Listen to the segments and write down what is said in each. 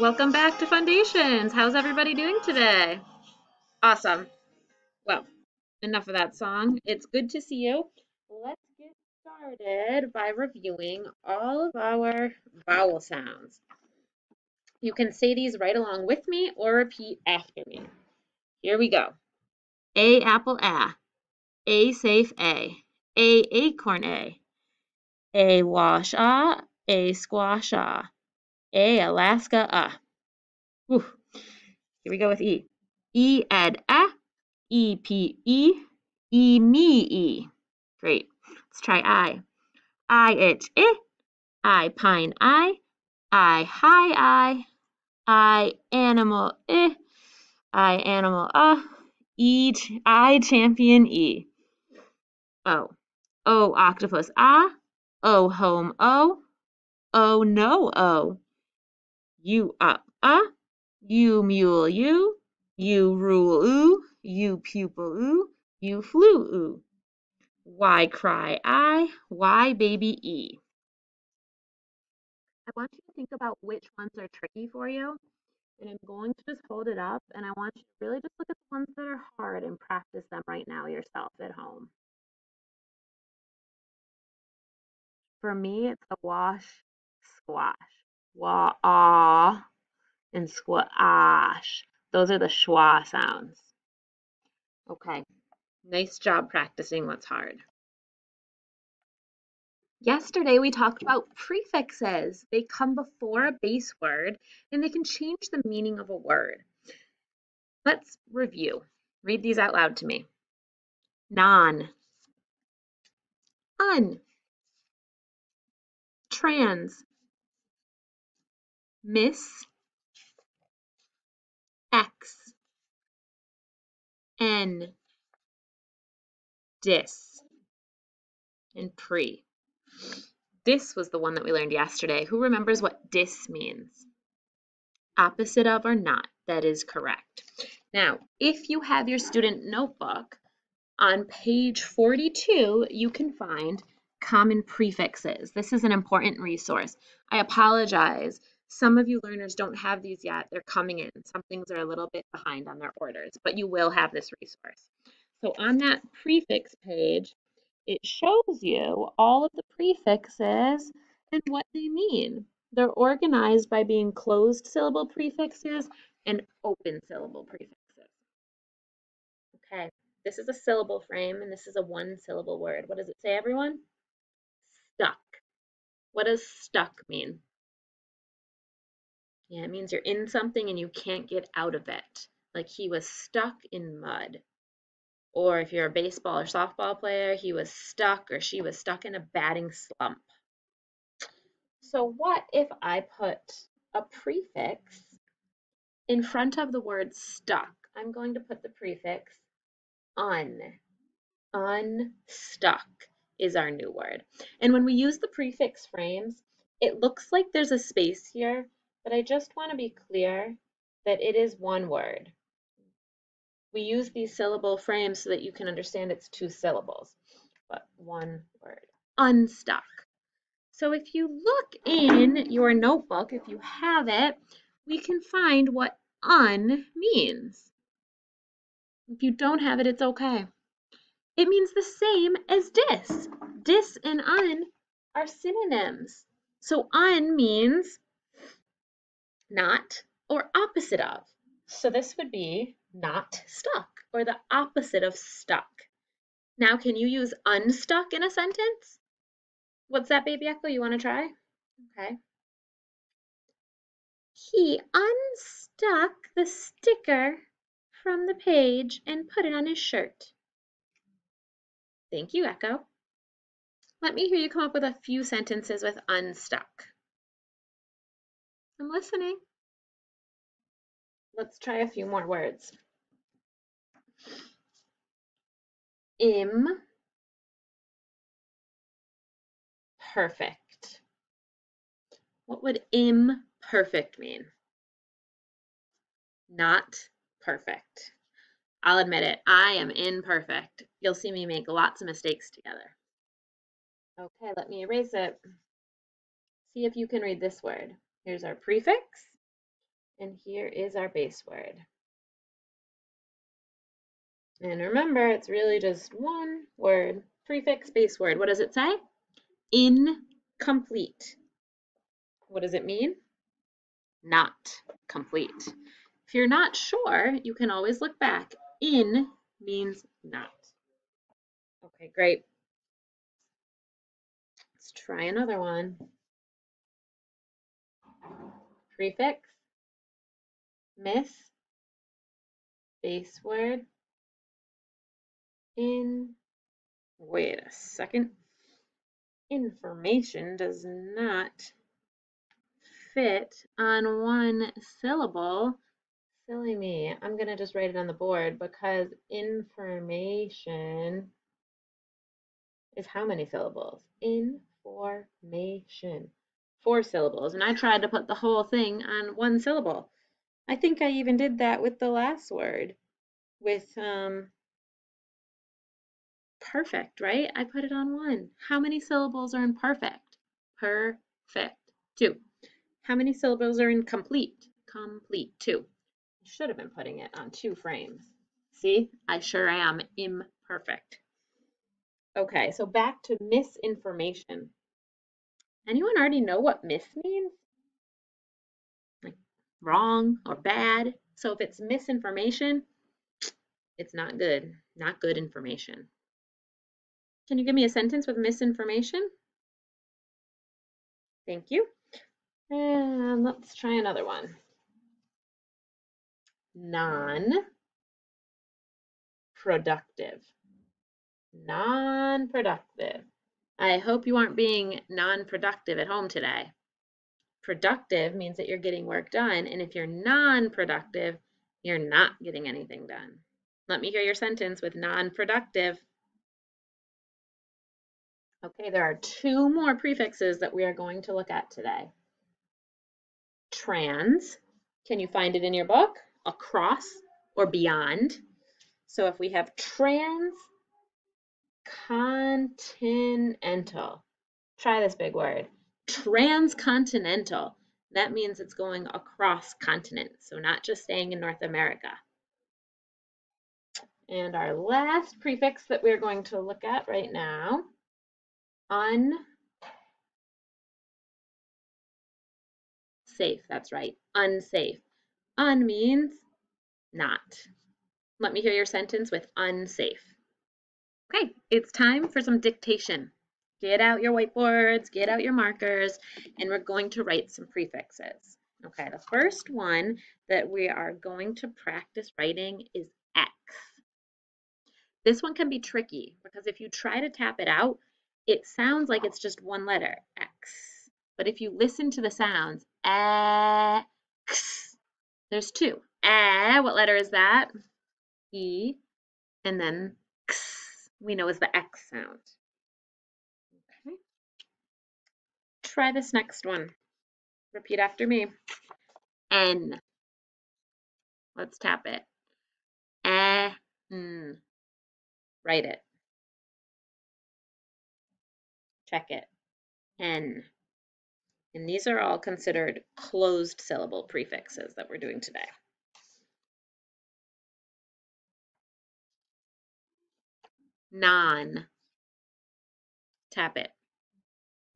Welcome back to Fundations. How's everybody doing today? Awesome. Well, enough of that song. It's good to see you. Let's get started by reviewing all of our vowel sounds. You can say these right along with me or repeat after me. Here we go. A apple a. A safe a. A acorn a. A wash a. A squash a. A Alaska ah. Here we go with E. E ed a. E p e. E me e. Great. Let's try I. I it i. I pine I. I hi I. I animal i. I animal a. E I champion e. O. O octopus ah. O, home o. O no o. You up a. You mule you. You rule oo. You pupil oo. You flew oo. Why cry I? Why baby E? I want you to think about which ones are tricky for you. And I'm going to just hold it up and I want you to really just look at the ones that are hard and practice them right now yourself at home. For me, it's the wash, squash. Wa ah and squash. Those are the schwa sounds. Okay, nice job practicing what's hard. Yesterday we talked about prefixes. They come before a base word and they can change the meaning of a word. Let's review. Read these out loud to me. Non, un, trans, miss, x, n, dis, and pre. Dis was the one that we learned yesterday. Who remembers what dis means? Opposite of or not. That is correct. Now, if you have your student notebook, on page 42, you can find common prefixes. This is an important resource. I apologize. Some of you learners don't have these yet. They're coming in. Some things are a little bit behind on their orders, but you will have this resource. So on that prefix page, it shows you all of the prefixes and what they mean. They're organized by being closed syllable prefixes and open syllable prefixes. Okay, this is a syllable frame and this is a one syllable word. What does it say, everyone? Stuck. What does stuck mean? Yeah, it means you're in something and you can't get out of it. Like he was stuck in mud. Or if you're a baseball or softball player, he was stuck or she was stuck in a batting slump. So what if I put a prefix in front of the word stuck? I'm going to put the prefix un. Unstuck is our new word. And when we use the prefix frames, it looks like there's a space here, but I just want to be clear that it is one word. We use these syllable frames so that you can understand it's two syllables, but one word, unstuck. So if you look in your notebook, if you have it, we can find what un means. If you don't have it, it's okay. It means the same as dis. Dis and un are synonyms. So un means not or opposite of. So this would be not stuck, or the opposite of stuck. Now, can you use unstuck in a sentence? What's that, baby echo? You want to try? Okay. He unstuck the sticker from the page and put it on his shirt. Thank you, Echo. Let me hear you come up with a few sentences with unstuck. I'm listening. Let's try a few more words. Im perfect. What would imperfect mean? Not perfect. I'll admit it, I am imperfect. You'll see me make lots of mistakes together. Okay, let me erase it. See if you can read this word. Here's our prefix And here is our base word. And remember, it's really just one word, prefix, base word. What does it say? Incomplete. What does it mean? Not complete. If you're not sure, you can always look back. In means not. Okay, great. Let's try another one. Prefix, miss, base word, in, wait a second, information does not fit on one syllable. Silly me. I'm going to just write it on the board because information is how many syllables? Information. Four syllables. And I tried to put the whole thing on one syllable. I think I even did that with the last word. With um, perfect, right? I put it on one. How many syllables are in perfect? Perfect. Two. How many syllables are in complete? Complete. Two. I should have been putting it on two frames. See, I sure am imperfect. Okay, so back to misinformation. Anyone already know what mis means? Like wrong or bad. So if it's misinformation, it's not good. Not good information. Can you give me a sentence with misinformation? Thank you. And let's try another one. Non-productive. Non-productive. I hope you aren't being non-productive at home today. Productive means that you're getting work done, and if you're non-productive, you're not getting anything done. Let me hear your sentence with non-productive. Okay, there are two more prefixes that we are going to look at today. Trans, can you find it in your book? Across or beyond. So if we have trans continental, try this big word, transcontinental. That means it's going across continents, so not just staying in North America. And our last prefix that we're going to look at right now unsafe. That's right, unsafe. Un means not. Let me hear your sentence with unsafe. Okay, it's time for some dictation. Get out your whiteboards, get out your markers, and we're going to write some prefixes. Okay, the first one that we are going to practice writing is X. This one can be tricky because if you try to tap it out, it sounds like it's just one letter, X. But if you listen to the sounds, X, there's two. A, what letter is that? E, and then X, we know is the X sound. Okay. Try this next one. Repeat after me. N. Let's tap it. N. Write it. check it, N. And these are all considered closed syllable prefixes that we're doing today. Non. Tap it.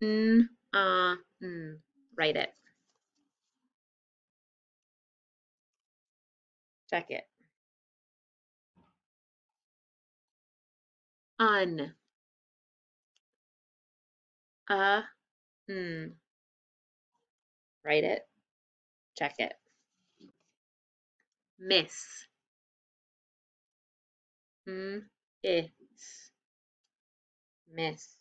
N, uh, n. Write it. Check it. Un uh, hmm. Write it. Check it. Miss. Mm, is. Miss.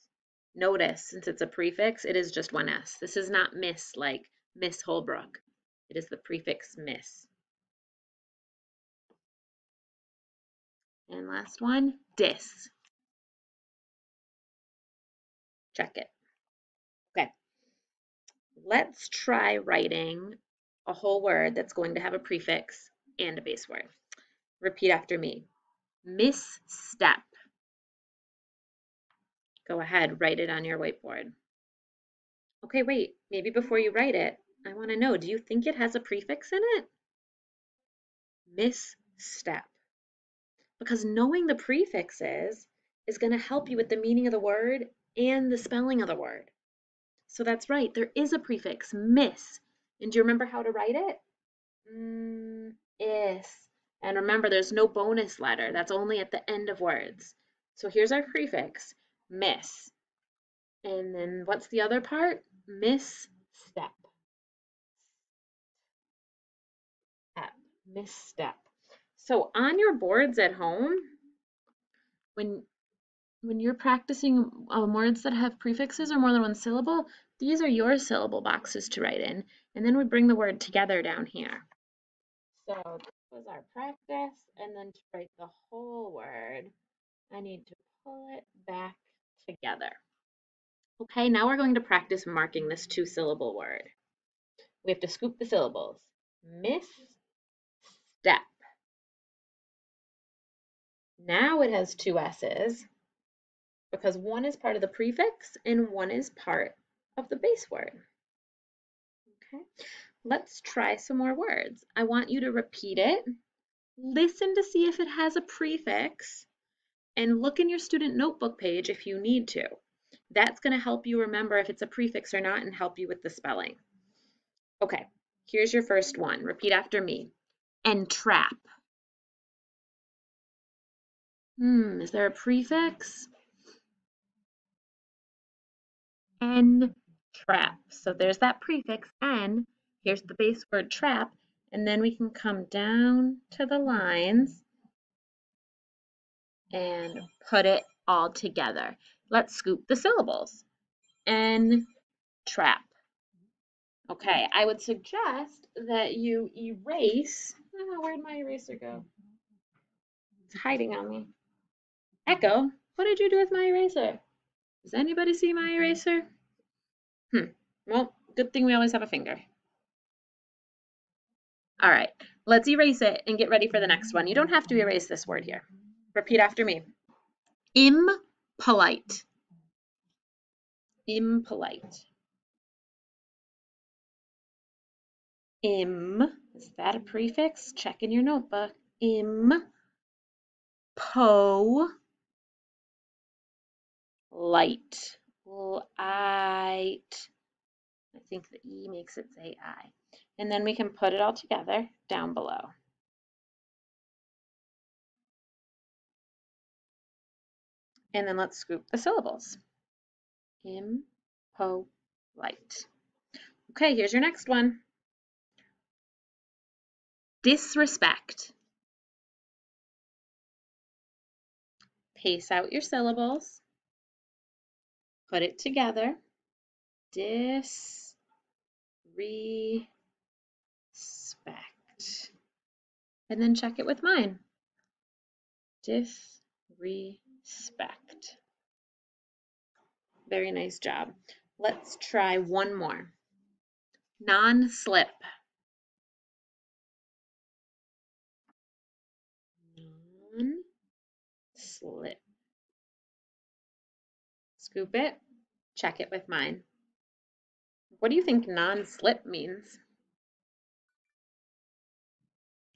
Notice, since it's a prefix, it is just one S. This is not miss like Miss Holbrook. It is the prefix miss. And last one, dis. Check it. Okay. Let's try writing a whole word that's going to have a prefix and a base word. Repeat after me. Misstep. Go ahead, write it on your whiteboard. Okay, wait, maybe before you write it, I want to know, do you think it has a prefix in it? misstep. Because knowing the prefixes is going to help you with the meaning of the word and the spelling of the word. So that's right, there is a prefix, miss. And do you remember how to write it? Mm, is. And remember, there's no bonus letter. That's only at the end of words. So here's our prefix, miss. And then what's the other part? Misstep. Misstep. So on your boards at home, when when you're practicing um, words that have prefixes or more than one syllable, these are your syllable boxes to write in. And then we bring the word together down here. So this was our practice. And then to write the whole word, I need to pull it back together. Okay, now we're going to practice marking this two syllable word. We have to scoop the syllables. Miss step. Now it has two S's because one is part of the prefix and one is part of the base word. Okay, let's try some more words. I want you to repeat it, listen to see if it has a prefix, and look in your student notebook page if you need to. That's going to help you remember if it's a prefix or not and help you with the spelling. Okay, here's your first one. Repeat after me. Entrap. Hmm, is there a prefix? N trap. So there's that prefix en. Here's the base word trap. And then we can come down to the lines and put it all together. Let's scoop the syllables. En trap. Okay, I would suggest that you erase. Oh, where'd my eraser go? It's hiding on me. Echo, what did you do with my eraser? Does anybody see my eraser? Hmm, well, good thing we always have a finger. All right, let's erase it and get ready for the next one. You don't have to erase this word here. Repeat after me. Impolite. Impolite. Im, is that a prefix? Check in your notebook. Im, po, light, light. I think the E makes it say I. And then we can put it all together down below. And then let's scoop the syllables. Im, po, light. Okay, here's your next one. Disrespect. Pace out your syllables. Put it together. Dis, re. And then check it with mine. Disrespect. Very nice job. Let's try one more. Non-slip. Non-slip. Scoop it, check it with mine. What do you think non-slip means?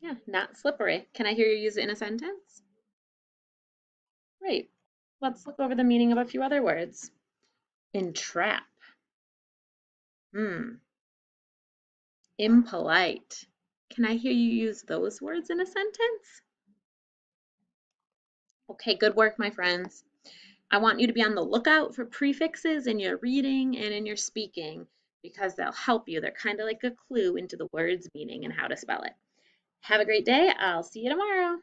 Yeah, not slippery. Can I hear you use it in a sentence? Great. Let's look over the meaning of a few other words. Entrap. Hmm. Impolite. Can I hear you use those words in a sentence? Okay, good work, my friends. I want you to be on the lookout for prefixes in your reading and in your speaking because they'll help you. They're kind of like a clue into the word's meaning and how to spell it. Have a great day. I'll see you tomorrow.